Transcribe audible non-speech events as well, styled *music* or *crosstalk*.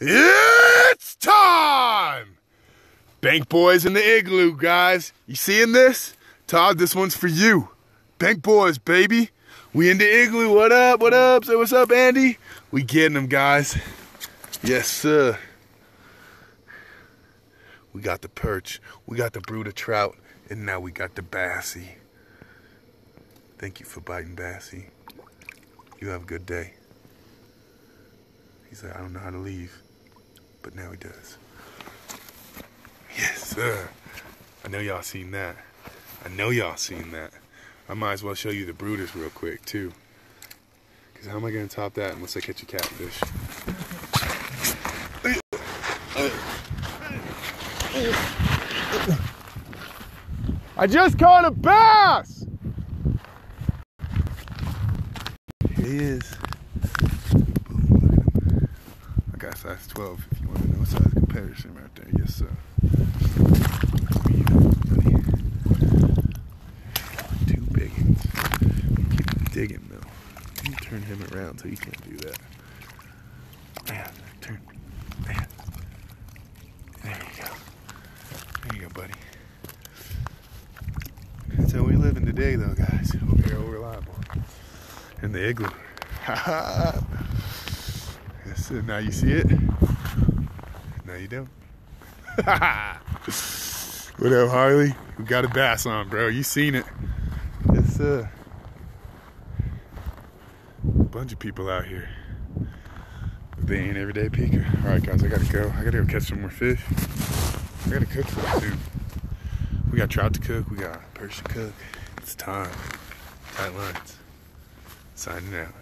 It's time! Bank Boys in the igloo, guys. You seeing this? Todd, this one's for you. Bank Boys, baby. We in the igloo. What up? What up? Say what's up, Andy? We getting them, guys. Yes, sir. We got the perch. We got the brooder trout. And now we got the bassie. Thank you for biting bassie. You have a good day. He said, I don't know how to leave but now he does. Yes, sir. I know y'all seen that. I know y'all seen that. I might as well show you the brooders real quick, too. Because how am I going to top that unless I catch a catfish? I just caught a bass! Here he is. I got size 12 if you want to know size comparison right there. Yes, sir. Two big. Keep digging though. You turn him around so you can't do that. Man, turn. Man. There you go. There you go, buddy. That's how we living today though, guys. Over here over reliable. In the igloo. Ha *laughs* ha. So now you see it. Now you don't. *laughs* what up, Harley? We got a bass on, bro. You seen it. It's uh, a bunch of people out here. They ain't everyday peeker. All right, guys, I gotta go. I gotta go catch some more fish. I gotta cook for soon. We got trout to cook. We got perch to cook. It's time. Tight lines. Signing out.